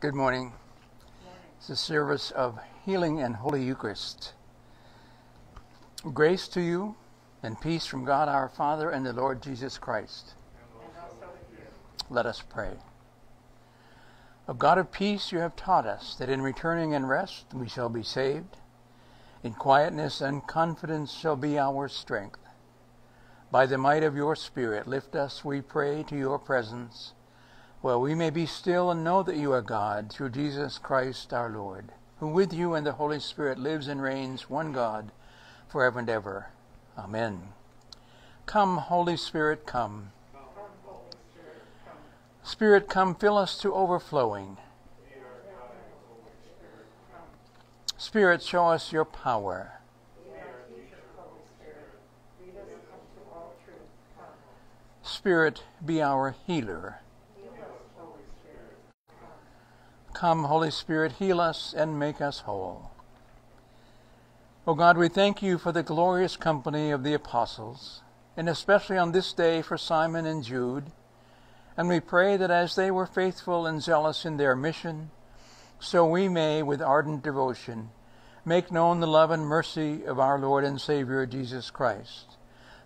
Good morning. It's a service of healing and Holy Eucharist. Grace to you and peace from God our Father and the Lord Jesus Christ. Let us pray. O God of peace, you have taught us that in returning and rest we shall be saved. In quietness and confidence shall be our strength. By the might of your Spirit, lift us, we pray, to your presence well, we may be still and know that you are God through Jesus Christ our Lord, who with you and the Holy Spirit lives and reigns, one God, forever and ever. Amen. Come, Holy Spirit, come. Spirit, come, fill us to overflowing. Spirit, show us your power. Spirit, be our healer. Come, Holy Spirit, heal us and make us whole. O God, we thank you for the glorious company of the apostles, and especially on this day for Simon and Jude. And we pray that as they were faithful and zealous in their mission, so we may, with ardent devotion, make known the love and mercy of our Lord and Savior Jesus Christ,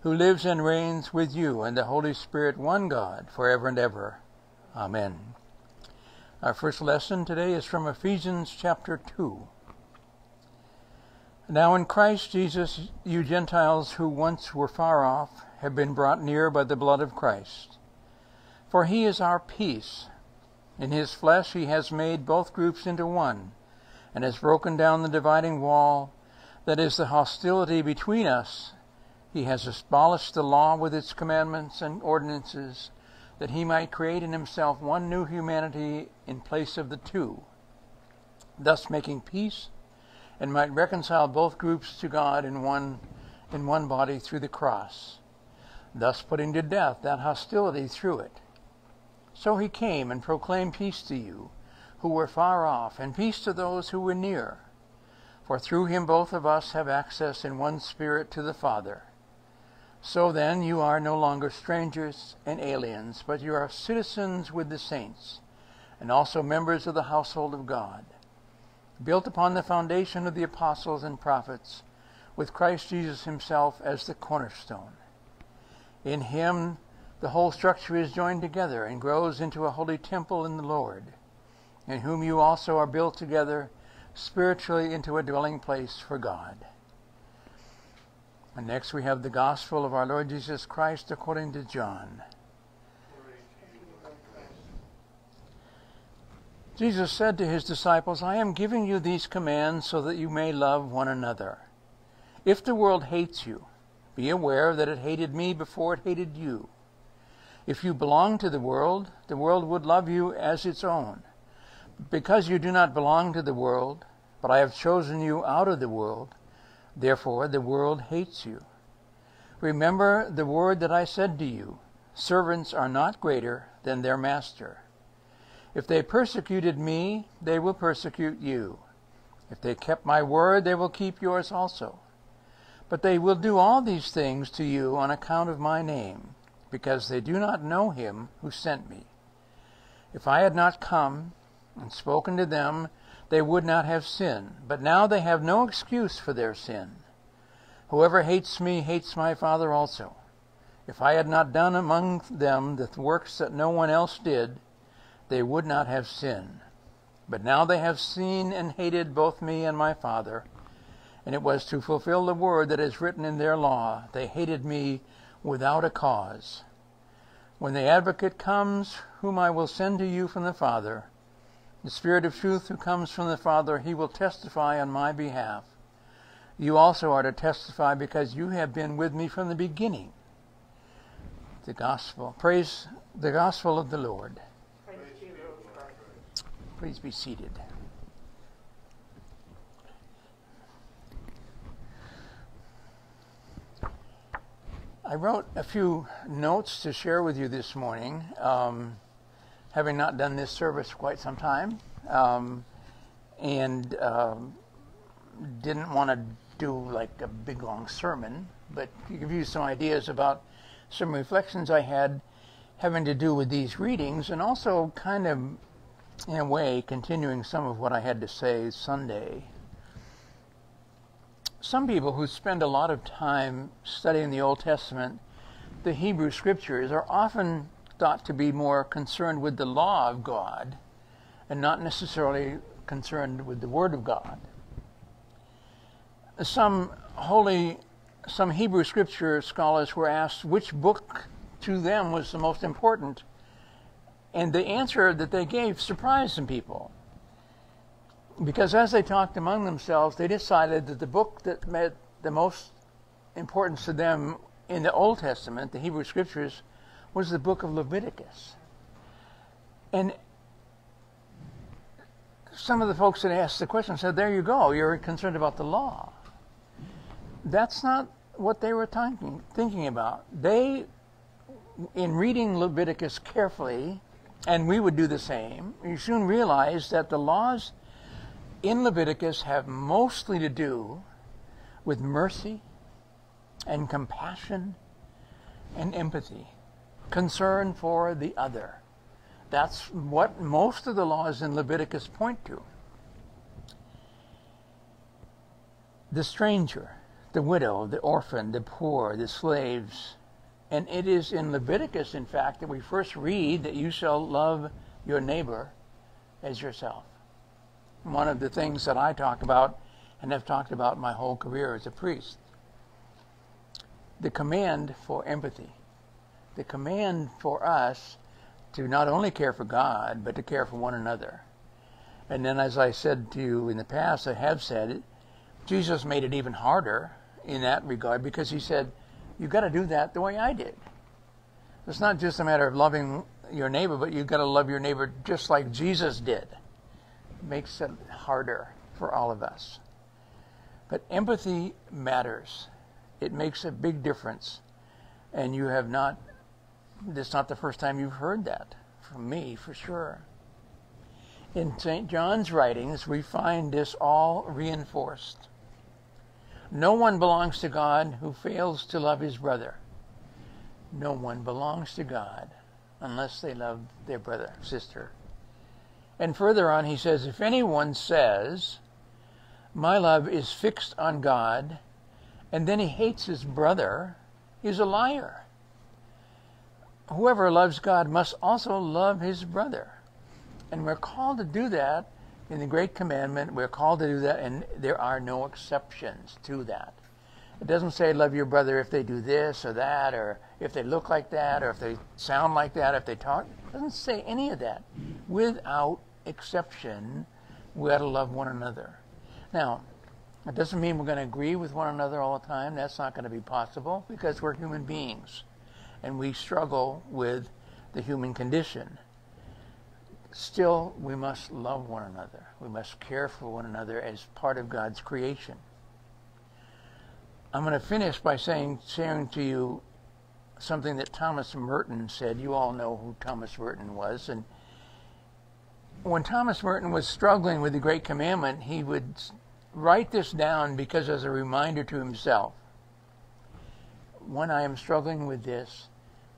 who lives and reigns with you and the Holy Spirit, one God, forever and ever. Amen. Our first lesson today is from Ephesians chapter 2. Now in Christ Jesus, you Gentiles who once were far off have been brought near by the blood of Christ. For he is our peace. In his flesh he has made both groups into one, and has broken down the dividing wall that is the hostility between us. He has abolished the law with its commandments and ordinances that he might create in himself one new humanity in place of the two, thus making peace, and might reconcile both groups to God in one in one body through the cross, thus putting to death that hostility through it. So he came and proclaimed peace to you who were far off, and peace to those who were near. For through him both of us have access in one spirit to the Father. So then, you are no longer strangers and aliens, but you are citizens with the saints, and also members of the household of God, built upon the foundation of the apostles and prophets, with Christ Jesus himself as the cornerstone. In him, the whole structure is joined together and grows into a holy temple in the Lord, in whom you also are built together spiritually into a dwelling place for God. And next we have the Gospel of our Lord Jesus Christ according to John. Jesus said to his disciples, I am giving you these commands so that you may love one another. If the world hates you, be aware that it hated me before it hated you. If you belong to the world, the world would love you as its own. Because you do not belong to the world, but I have chosen you out of the world, Therefore the world hates you. Remember the word that I said to you servants are not greater than their master. If they persecuted me, they will persecute you. If they kept my word, they will keep yours also. But they will do all these things to you on account of my name, because they do not know him who sent me. If I had not come and spoken to them, they would not have sin. But now they have no excuse for their sin. Whoever hates me hates my Father also. If I had not done among them the works that no one else did, they would not have sin. But now they have seen and hated both me and my Father. And it was to fulfill the word that is written in their law, they hated me without a cause. When the advocate comes, whom I will send to you from the Father, the Spirit of truth who comes from the Father, he will testify on my behalf. You also are to testify because you have been with me from the beginning. The gospel. Praise the gospel of the Lord. Please be seated. I wrote a few notes to share with you this morning. Um, having not done this service for quite some time, um, and um, didn't want to do like a big long sermon, but give you some ideas about some reflections I had having to do with these readings, and also kind of in a way, continuing some of what I had to say Sunday, some people who spend a lot of time studying the Old Testament, the Hebrew Scriptures, are often thought to be more concerned with the law of God and not necessarily concerned with the Word of God. Some holy, some Hebrew Scripture scholars were asked which book to them was the most important, and the answer that they gave surprised some people because as they talked among themselves, they decided that the book that made the most importance to them in the Old Testament, the Hebrew Scriptures, was the book of Leviticus. And some of the folks that asked the question said, There you go, you're concerned about the law. That's not what they were thinking, thinking about. They, in reading Leviticus carefully, and we would do the same, you soon realize that the laws in Leviticus have mostly to do with mercy and compassion and empathy, concern for the other. That's what most of the laws in Leviticus point to. The stranger, the widow, the orphan, the poor, the slaves. And it is in Leviticus, in fact, that we first read that you shall love your neighbor as yourself one of the things that I talk about and have talked about my whole career as a priest. The command for empathy, the command for us to not only care for God, but to care for one another. And then, as I said to you in the past, I have said it, Jesus made it even harder in that regard because he said, You've got to do that the way I did. It's not just a matter of loving your neighbor, but you've got to love your neighbor just like Jesus did It makes it harder for all of us. But empathy matters. It makes a big difference. And you have not, this is not the first time you've heard that from me, for sure. In St. John's writings, we find this all reinforced. No one belongs to God who fails to love his brother. No one belongs to God unless they love their brother, sister, and further on, he says, If anyone says, My love is fixed on God, and then he hates his brother, he's a liar. Whoever loves God must also love his brother. And we're called to do that in the Great Commandment. We're called to do that, and there are no exceptions to that. It doesn't say love your brother if they do this or that, or if they look like that, or if they sound like that, if they talk. It doesn't say any of that. Without exception, we ought to love one another. Now, it doesn't mean we're going to agree with one another all the time. That's not going to be possible because we're human beings and we struggle with the human condition. Still, we must love one another. We must care for one another as part of God's creation. I'm going to finish by saying, sharing to you something that Thomas Merton said. You all know who Thomas Merton was, and when Thomas Merton was struggling with the Great Commandment, he would write this down because as a reminder to himself. When I am struggling with this,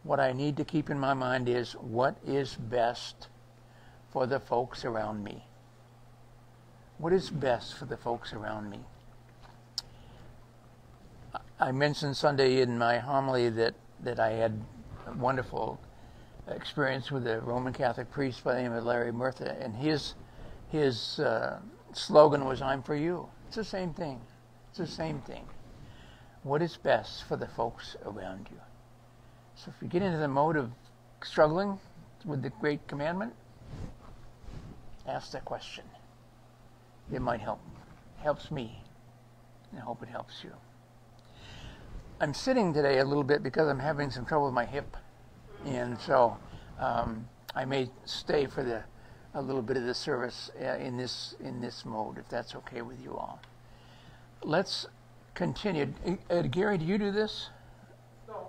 what I need to keep in my mind is what is best for the folks around me. What is best for the folks around me? I mentioned Sunday in my homily that, that I had a wonderful experience with a Roman Catholic priest by the name of Larry Murtha, and his his uh, slogan was "I'm for you." It's the same thing. It's the same thing. What is best for the folks around you? So if you get into the mode of struggling with the Great Commandment, ask that question. It might help. Helps me. I hope it helps you. I'm sitting today a little bit because I'm having some trouble with my hip and so um, I may stay for the a little bit of the service uh, in this in this mode, if that's okay with you all. Let's continue. Uh, Gary, do you do this? No.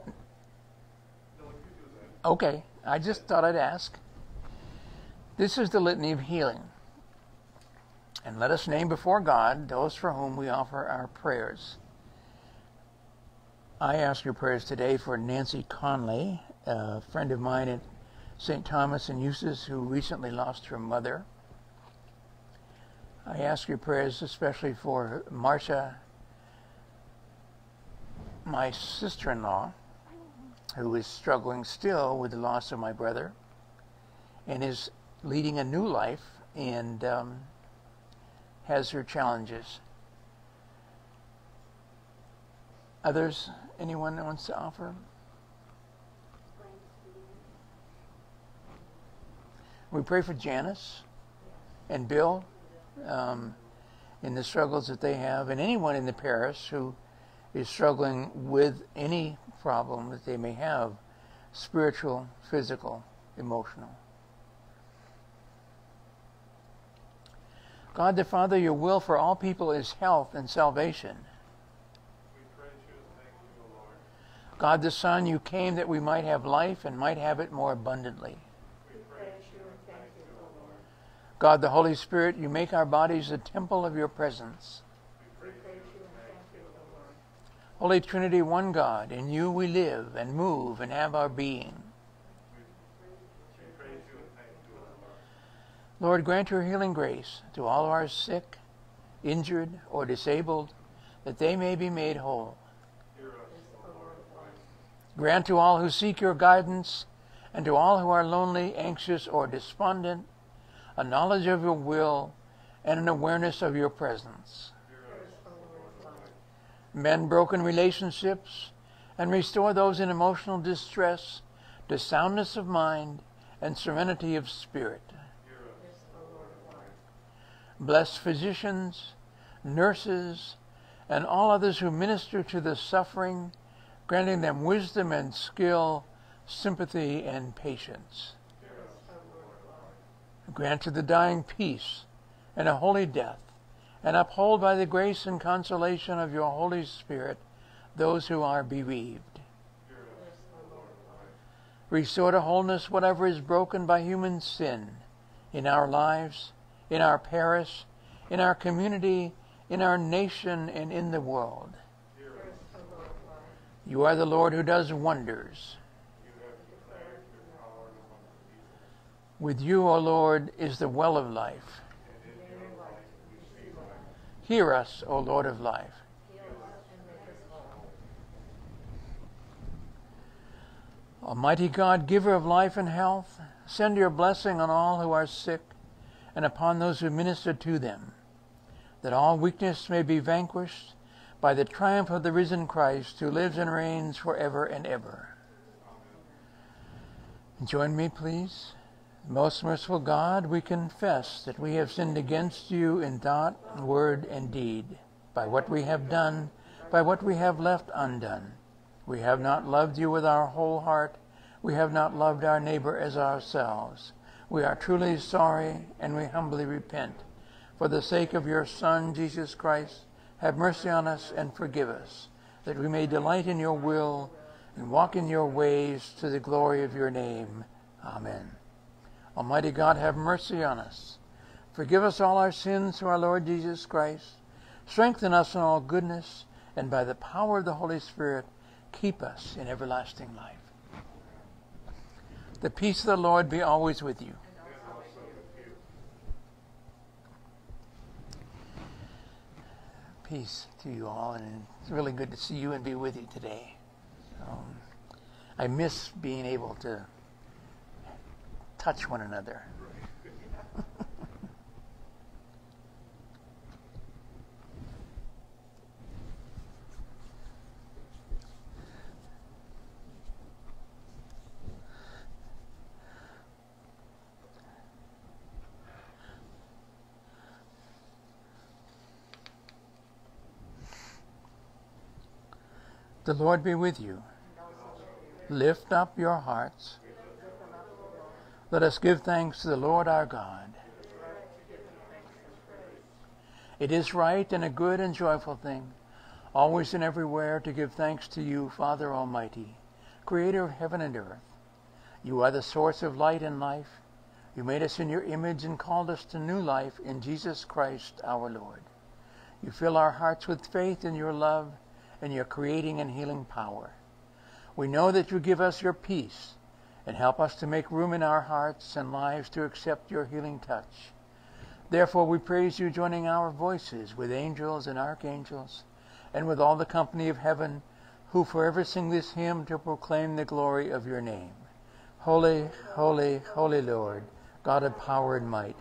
No, you do that. Okay, I just thought I'd ask. This is the litany of healing. And let us name before God those for whom we offer our prayers. I ask your prayers today for Nancy Conley, a friend of mine at St. Thomas and Eustace, who recently lost her mother. I ask your prayers especially for Marcia, my sister in law, who is struggling still with the loss of my brother and is leading a new life and um, has her challenges. Others, anyone that wants to offer? We pray for Janice and Bill um, in the struggles that they have, and anyone in the parish who is struggling with any problem that they may have spiritual, physical, emotional. God the Father, your will for all people is health and salvation. God the Son, you came that we might have life and might have it more abundantly. God the Holy Spirit, you make our bodies a temple of your presence praise you and thank you, O Lord. Holy Trinity, one God, in you we live and move and have our being. Lord. Grant your healing grace to all who are sick, injured, or disabled, that they may be made whole. Grant to all who seek your guidance, and to all who are lonely, anxious, or despondent, a knowledge of your will and an awareness of your presence. Hear us, O Lord of life. Mend broken relationships and restore those in emotional distress to soundness of mind and serenity of spirit. Bless physicians, nurses, and all others who minister to the suffering, granting them wisdom and skill, sympathy and patience. Grant to the dying peace and a holy death, and uphold by the grace and consolation of your Holy Spirit those who are bereaved. Restore to wholeness whatever is broken by human sin in our lives, in our parish, in our community, in our nation, and in the world. You are the Lord who does wonders. With you, O Lord, is the well of life. and in your light we see life. Hear us, O Lord of life. Almighty God, giver of life and health, send your blessing on all who are sick and upon those who minister to them, that all weakness may be vanquished by the triumph of the risen Christ who lives and reigns forever and ever. Join me, please. Most merciful God, we confess that we have sinned against you in thought, word, and deed, by what we have done, by what we have left undone. We have not loved you with our whole heart. We have not loved our neighbor as ourselves. We are truly sorry and we humbly repent. For the sake of your Son, Jesus Christ, have mercy on us and forgive us, that we may delight in your will and walk in your ways to the glory of your name. Amen. Almighty God, have mercy on us. Forgive us all our sins through our Lord Jesus Christ. Strengthen us in all goodness, and by the power of the Holy Spirit, keep us in everlasting life. The peace of the Lord be always with you. Peace to you all, and it's really good to see you and be with you today. Um, I miss being able to touch one another. The Lord be with you. Lift up your hearts. Let us give thanks to the Lord our God. It is right and a good and joyful thing, always and everywhere, to give thanks to you, Father Almighty, Creator of heaven and earth. You are the source of light and life. You made us in your image and called us to new life in Jesus Christ our Lord. You fill our hearts with faith in your love and your creating and healing power. We know that you give us your peace and help us to make room in our hearts and lives to accept your healing touch. Therefore, we praise you, joining our voices with angels and archangels, and with all the company of heaven, who forever sing this hymn to proclaim the glory of your name. Holy, holy, holy Lord, God of power and might,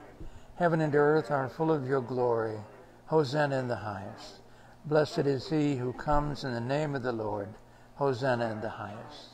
heaven and earth are full of your glory. Hosanna in the highest. Blessed is he who comes in the name of the Lord. Hosanna in the highest.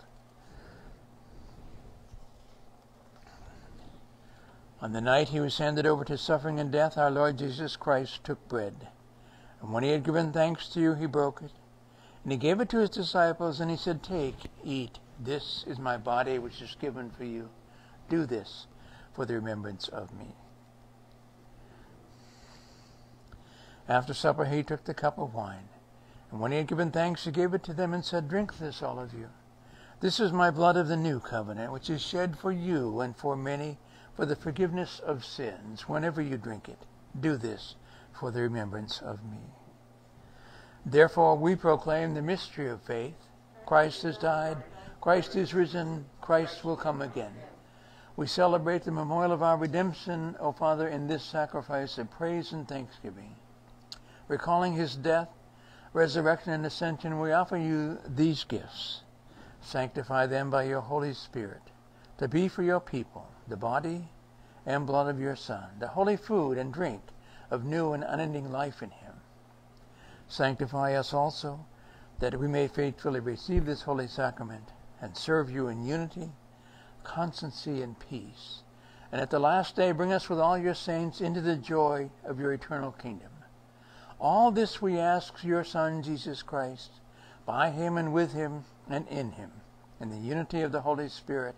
On the night he was handed over to suffering and death, our Lord Jesus Christ took bread. And when he had given thanks to you, he broke it. And he gave it to his disciples, and he said, Take, eat. This is my body, which is given for you. Do this for the remembrance of me. After supper, he took the cup of wine. And when he had given thanks, he gave it to them and said, Drink this, all of you. This is my blood of the new covenant, which is shed for you and for many for the forgiveness of sins. Whenever you drink it, do this for the remembrance of me. Therefore, we proclaim the mystery of faith. Christ has died, Christ is risen, Christ will come again. We celebrate the memorial of our redemption, O Father, in this sacrifice of praise and thanksgiving. Recalling his death, resurrection, and ascension, we offer you these gifts. Sanctify them by your Holy Spirit, to be for your people the body and blood of your Son, the holy food and drink of new and unending life in him. Sanctify us also, that we may faithfully receive this holy sacrament and serve you in unity, constancy, and peace. And at the last day, bring us with all your saints into the joy of your eternal kingdom. All this we ask your Son, Jesus Christ, by him and with him and in him, in the unity of the Holy Spirit.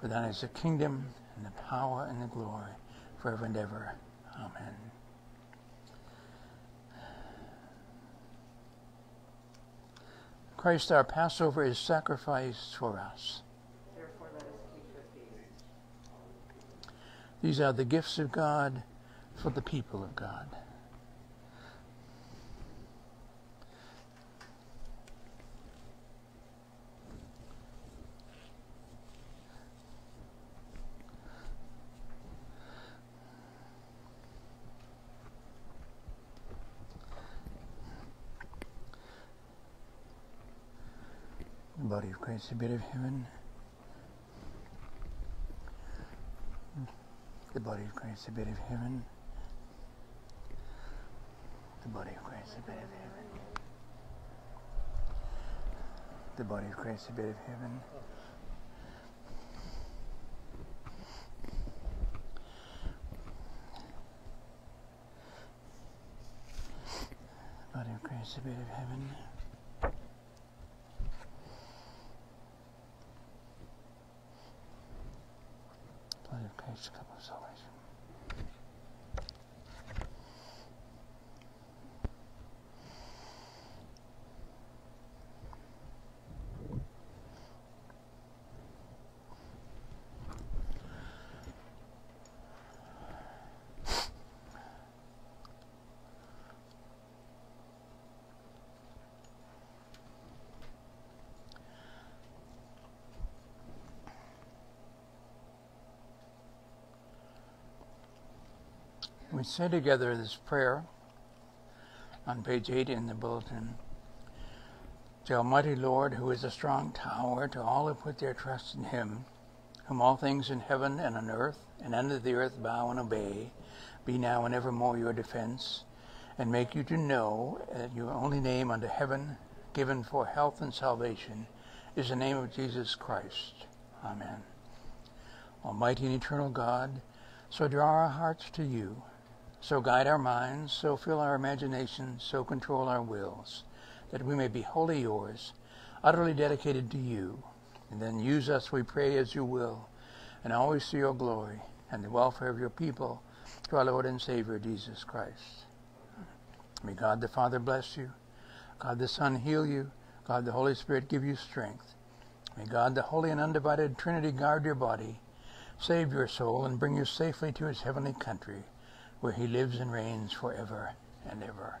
For thine is the kingdom, and the power, and the glory, forever and ever. Amen. Christ our Passover is sacrificed for us. Therefore, let us keep the feast. These are the gifts of God for the people of God. The Christ, the bit of heaven. The body of Christ, the bit of heaven. The body of Christ, the bit of heaven. The body of Christ, the bit of heaven. The body of Christ, the bit of heaven. Blood of We say together this prayer on page 8 in the bulletin. The Almighty Lord, who is a strong tower to all who put their trust in him, whom all things in heaven and on earth and under the earth bow and obey, be now and evermore your defense, and make you to know that your only name under heaven, given for health and salvation, is the name of Jesus Christ. Amen. Almighty and eternal God, so draw our hearts to you, so guide our minds, so fill our imaginations, so control our wills, that we may be wholly yours, utterly dedicated to you, and then use us, we pray, as you will, and always to your glory and the welfare of your people, to our Lord and Savior Jesus Christ. May God the Father bless you, God the Son heal you, God the Holy Spirit give you strength. May God the Holy and Undivided Trinity guard your body, save your soul, and bring you safely to his heavenly country, where he lives and reigns forever and ever.